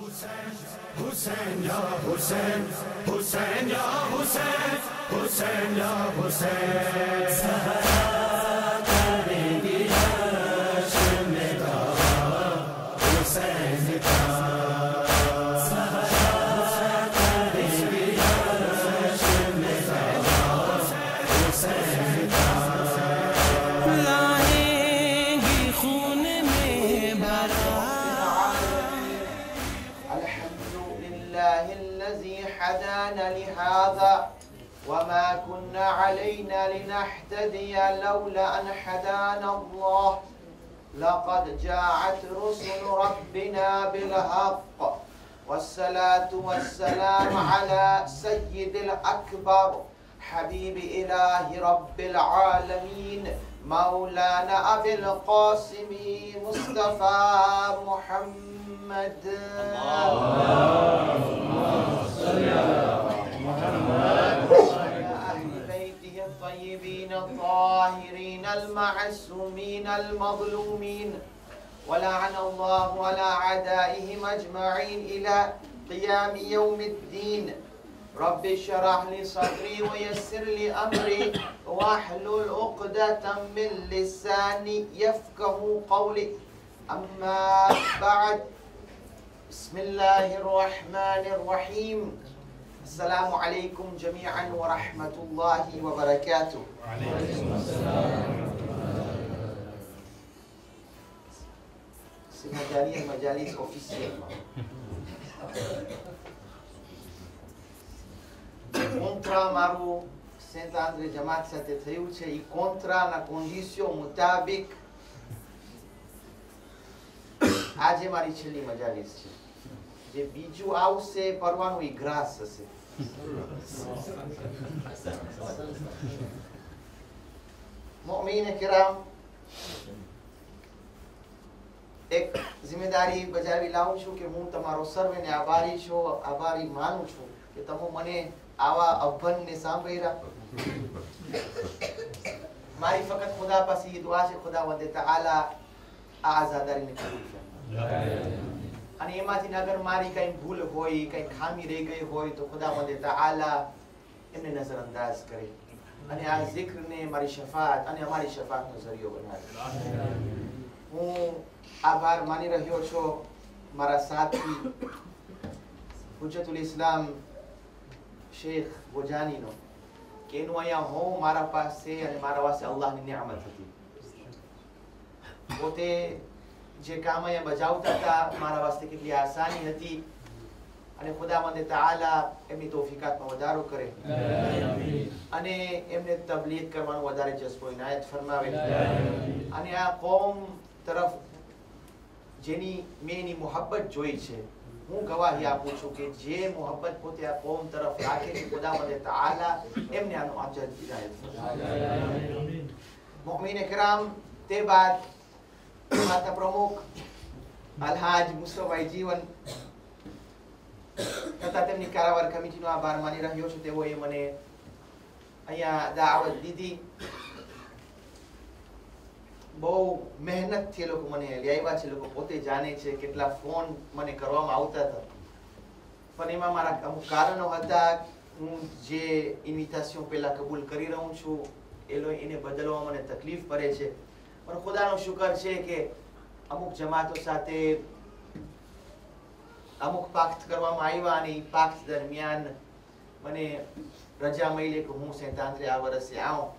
Hussein, Hussein, ya Hussein, Hussein, ya Hussein, Hussein, ya Hussein. لنهتدي لولا أن هدانا الله. لقد جاءت رسل ربنا بالحق والصلاة والسلام على سيد الأكبر. حبيب إله رب العالمين. مولانا أبي القاسم مصطفى محمد. وعلى المعصومين المظلومين. ولعن الله على أعدائهم أجمعين إلى قيام يوم الدين. رب اشرح لي صدري ويسر لي أمري. واحلل عقدة من لساني يفقه قولي. أما بعد بسم الله الرحمن الرحيم. السلام عليكم جميعا ورحمة الله وبركاته. C'est ma dernière majalis officiellement. કોન્ટ્રા મારું Saint Andre જમાત સાથે થયું છે એ કોન્ટ્રાના કોન્ડિશિયો મુતાબિક આજે મારી છેલ્લી મજાલીસ છે જે બીજું આવશે પરવાનું એ ગ્રાસ હશે મોમીન કિરામ એક જિમ્મેદારી બજાવી લાવું છું કે હું તમારો સર્વેને આભારી છું, આભારી માનું છું કે તમે મને આવા અભનને સાંભળી મારી ફક્ત ખુદા પાસે એ દુઆ છે, ખુદા વંદે તાલા આ આઝાદારીને કબૂલ ફરમાવે. અને એમાંથી અગર મારી કઈ ભૂલ હોય, કઈ ખામી રહી ગઈ હોય, તો ખુદા વંદે તાલા એમને નજરઅંદાજ કરે. અને આ zikરને મારી શફાત, અને અમારી શફાતનો જરિયો બનાવે. હું આભાર માની રહ્યો છો મારા સાથી હુજતુલ ઇસ્લામ શેખ ગોજાનીનો કે એનું અહીંયા હું મારા પાસે અને મારા પાસે અલ્લાહની નિયામત હતી. પોતે જે કામ અહીંયા બજાવતા હતા મારા વાસ્તે કેટલી આસાની હતી અને ખુદાવંદ તાલા એમની તોફિકાતમાં વધારો કરે. અને એમને તબલીગ કરવાનો વધારે જસ્બો ઇનાયત ફરમાવે. અને આ કોમ તરફ જેની મેં એની મોહબ્બત જોઈ છે. હું ગવાહી આપું છું કે જે મોહબ્બત પોતે આ કોમ તરફ રાખે છે ખુદાવંદ તાઆલા એમને આનો અજર ઇનાયત મોમીન ઇકરામ તે બાદ માતા પ્રમુખ અલહાજ મુસ્તફાઈ જીવન તથા તેમની કારાવાર કમિટીનો આભાર માની રહ્યો છું. તેઓએ મને અહીંયા દાવત દીધી. બહુ મહેનતથી એ લોકો મને લઈ આવ્યા છે લોકો પોતે જાણે છે કેટલા ફોન મને કરવામાં આવતા હતા. પણ એમાં મારા અમુક કારણો હતા. હું જે ઇન્વિટેશન પહેલા કબૂલ કરી રહું છું, એ એને બદલવામાં મને તકલીફ પડે છે. પણ ખુદાનો શુકર છે કે અમુક જમાતો સાથે અમુક પાક્ત કરવામાં આવ્યા અને એ પાક્ત દરમિયાન મને રજા મળી કે હું સૈતાંત્રે આ વર્ષે આવું.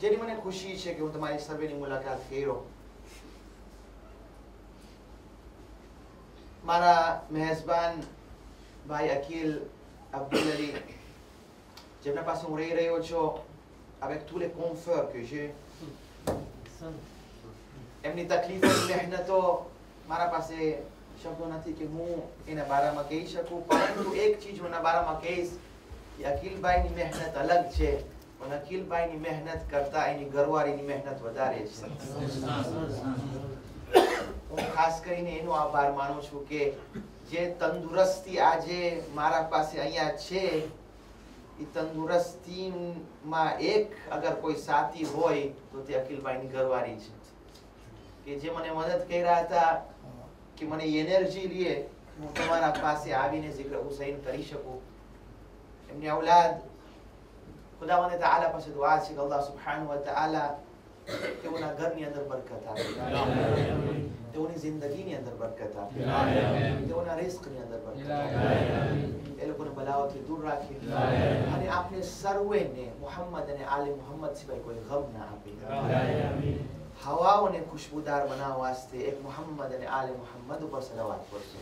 જેની મને ખુશી છે કે હું તમારી સર્વેની મુલાકાત કર્યો. મારા મહેસબાન ભાઈ અકીલ, અબ્દુલ અલી, જેમના પાસે હું રહી રહ્યો છું avec tous les confrères que j'ai એમની તકલીફો, મહેનતો મારા પાસે શબ્દો નથી કે હું એના બારામાં કહી શકું, પરંતુ એક ચીજ હું એના બારામાં કહીશ કે અકિલભાઈની મહેનત અલગ છે. પણ મહેનત કરતા એની ઘરવાળીની મહેનત વધારે છે. હું ખાસ કરીને એનો આભાર માનું છું કે જે તંદુરસ્તી આજે મારા પાસે અહીંયા છે, એ તંદુરસ્તીમાં એક અગર કોઈ સાથી હોય તો તે અખિલભાઈની ઘરવાળી છે. કે જે મને મદદ કર્યા હતા, કે મને એનર્જી લે, હું તમારા પાસે આવીને zikr હુસૈન કરી શકું. એમની ઔલાદ ખુદાવંદ તાઆલા પાસે દુઆ છે કે અલ્લાહ સુબ્હાનહુ વ તઆલા તેઓના ઘરની અંદર બરકત આપે તેઓની જિંદગીની અંદર બરકત આપે તેઓના રિસ્કની અંદર બરકત આપે એ લોકોને બલાઓથી દૂર રાખે અને આપણે સર્વેને મુહમ્મદ અને આલે મુહમ્મદ સિવાય કોઈ ગમ ના આપે હવાઓને ખુશબુદાર બનાવવા વાસ્તે એક મુહમ્મદ અને આલે મુહમ્મદ ઉપર સલાવત કરશે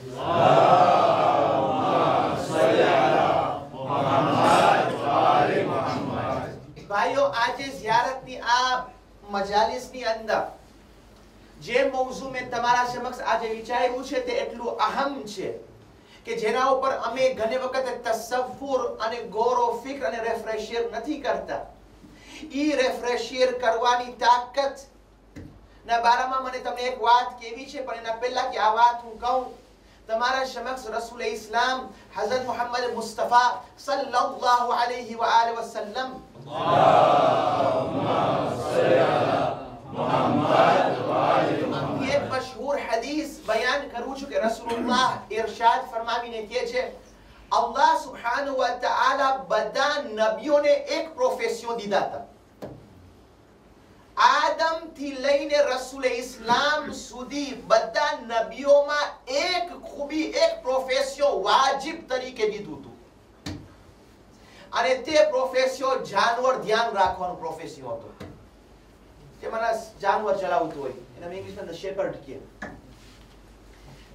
ભાઈઓ, આજે ઝિયારતની આ મજાલિસની અંદર જે મૌઝુ મેં તમારા સમક્ષ આજે વિચાર્યું છે તે એટલું અહમ છે કે જેના ઉપર અમે ઘણી વખત તસવ્વુર અને ગૌરવ, ફિક્ર અને રેફ્રેશિયર નથી કરતા. ઈ રેફ્રેશિયર કરવાની તાકાત ના બારામાં મને તમને એક વાત કેવી છે, પણ એના પહેલા કે આ વાત હું કહું, તમારા સમક્ષ રસૂલ ઇસ્લામ હઝરત મુહમ્મદ મુસ્તફા સલ્લલ્લાહુ અલૈહિ વ આલિહિ વસલ્લમ નબીઓને એક પ્રોફેશન દીધા હતા આદમથી લઈને રસૂલ ઇસ્લામ સુધી બધા નબીઓમાં એક ખૂબી એક પ્રોફેશન વાજિબ તરીકે દીધું હતું અને તે પ્રોફેશન જાનવર ધ્યાન રાખવાનું પ્રોફેશન હતો. મને જાનવર ચલાવતું હોય. એને ઇંગ્લિશમાં ધ શેપર્ડ કહે.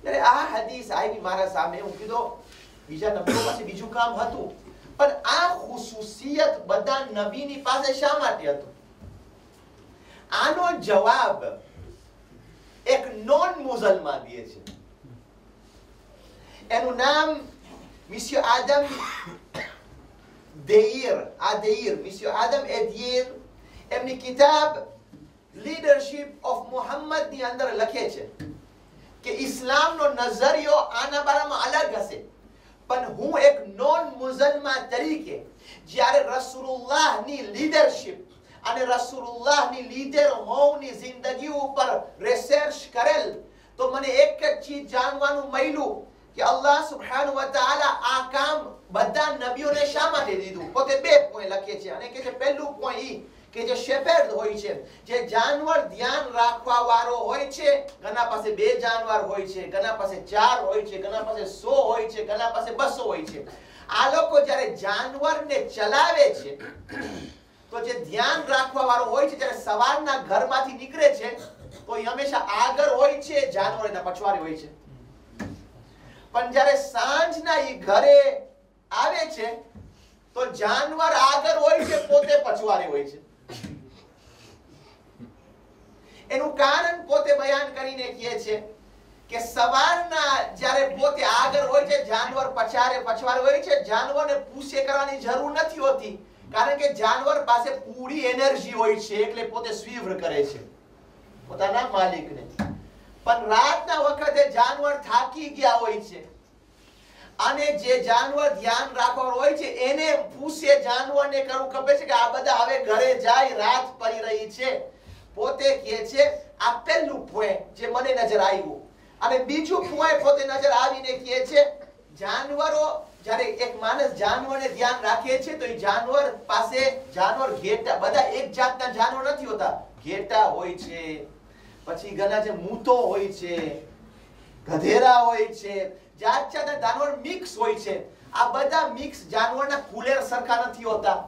ત્યારે આ હદીસ આવી મારા સામે. હું કીધો, બીજા નબીઓ પાસે બીજું કામ હતું. પણ આ ખુસુસિયત બધા નબીની પાસે શા માટે હતું? આનો જવાબ એક નોન મુસલમાન દે છે. એનું નામ મિસ્યો આદમ આ દેઈર મિસ્યો આદમ એદીર એમની કિતાબ લીડરશિપ ઓફ મુહમ્મદની અંદર લખે છે કે ઇસ્લામનો નઝરિયો આના બારામાં અલગ હશે. પણ હું એક નોન મુસલમાન તરીકે જ્યારે રસૂલુલ્લાહની લીડરશિપ અને રસૂલુલ્લાહની લીડર હોવની જિંદગી ઉપર રિસર્ચ કરેલ, તો મને એક જ ચીજ જાણવાનું મળ્યું. કે અલ્લાહ સુબહાન વ તઆલા આ કામ બધા નબીઓને શા માટે દીધું? પોતે બે પોઈન્ટ લખે છે અને કે છે પહેલું પોઈન્ટ ઈ કે જે શેપર્ડ હોય છે, જે જાનવર ધ્યાન રાખવા વાળો હોય છે ઘણા પાસે બે જાનવર હોય છે ઘણા પાસે ચાર હોય છે ઘણા પાસે સો હોય છે ઘણા પાસે બસો હોય છે. આ લોકો જ્યારે જાનવરને ચલાવે છે, તો જે ધ્યાન રાખવા વાળો હોય છે, જ્યારે સવારના ઘરમાંથી નીકળે છે, તો એ હંમેશા આગળ હોય છે, જાનવર એના પછવાડે હોય છે. પણ જ્યારે સાંજના એ ઘરે આવે છે, તો જાનવર આગળ હોય છે, પોતે પછવાડે હોય છે. એનું કારણ પોતે બયાન કરીને કહે છે કે સવારના જ્યારે પોતે આગળ હોય છે, જાનવર પછારે પછવારે હોય છે, જાનવરને પૂછે કરવાની જરૂર નથી હોતી, કારણ કે જાનવર પાસે પૂરી એનર્જી હોય છે, એટલે પોતે સ્વીવ્ર કરે છે. પોતાના માલિકને. પણ રાતના વખતે જાનવર થાકી ગયા હોય છે. અને જે જાનવર ધ્યાન રાખવાનું હોય છે, એને ભૂસે જાનવરને કરવું ખબર છે કે આ બધા હવે ઘરે જાય, રાત પડી રહી છે. પોતે કહે છે, આ પહેલું પોઈન્ટ જે મને નજર આવ્યું. અને બીજું પોઈન્ટ પોતે નજર આવીને કહે છે, જાનવરો, જ્યારે એક માણસ જાનવરને ધ્યાન રાખે છે, તો એ જાનવર પાસે, જાનવર ઘેટા, બધા એક જાતના જાનવર નથી હોતા, ઘેટા હોય છે. પછી ઘણા જે મૂતો હોય છે, ગધેરા હોય છે, જાત જાતના જાનવર મિક્સ હોય છે. આ બધા મિક્સ જાનવરના કુલેર સરખા નથી હોતા.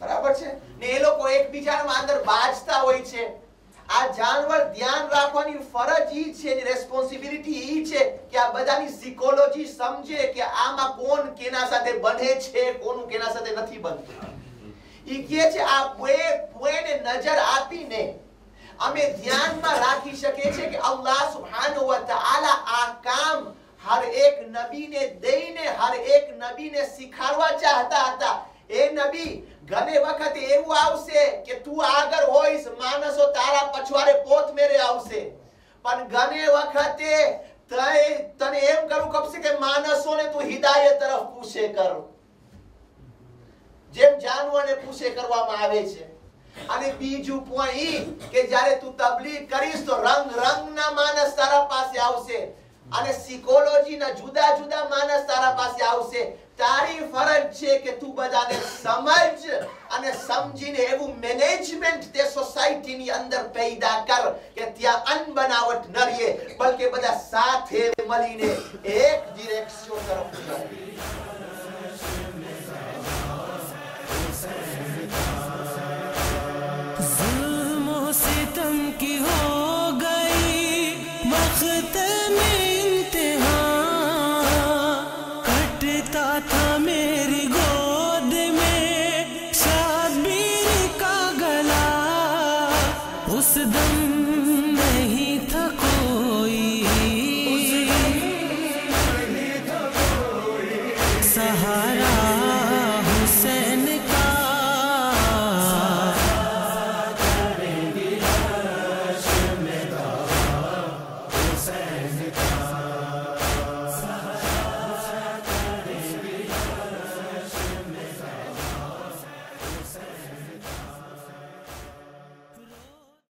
બરાબર છે? ને એ લોકો એકબીજાના અંદર બાજતા હોય છે. આ જાનવર ધ્યાન રાખવાની ફરજ ઈ છે એની રેસ્પોન્સિબિલિટી ઈ છે કે આ બધાની સાયકોલોજી સમજે કે આમાં કોણ કેના સાથે બને છે, કોનું કેના સાથે નથી બનતું ઈ કહે છે, આ બે પોઈને નજર આપીને અમે ધ્યાનમાં રાખી શકીએ છીએ કે અલ્લાહ સુબહાનહુ વ તઆલા આ કામ હર એક નબીને દઈને, હર એક નબીને શીખવાડવા ચાહતા હતા. એ નબી ઘણી વખત એવું આવશે કે તું આગળ હોઈશ, માણસો તારા પછવાડે પોત મેરે આવશે. પણ ઘણી વખતે તને એમ કરવું કપશે કે માણસોને તું હિદાયત તરફ પૂછે કર. જેમ જાનવરને પૂછે કરવામાં આવે છે. અને બીજું પોઈન્ટ કે જ્યારે તું તબલીગ કરીશ તો રંગ રંગના માણસ તારા પાસે આવશે. અને સિકોલોજીના જુદા જુદા માણસ તારા પાસે આવશે. તારી ફરજ છે કે તું બધાને સમજ અને સમજીને એવું મેનેજમેન્ટ તે સોસાયટીની અંદર પેદા કર કે ત્યાં અનબનાવટ ન રહે, બલકે બધા સાથે મળીને એક ડિરેક્શન તરફ જાય की हो गई वक्त में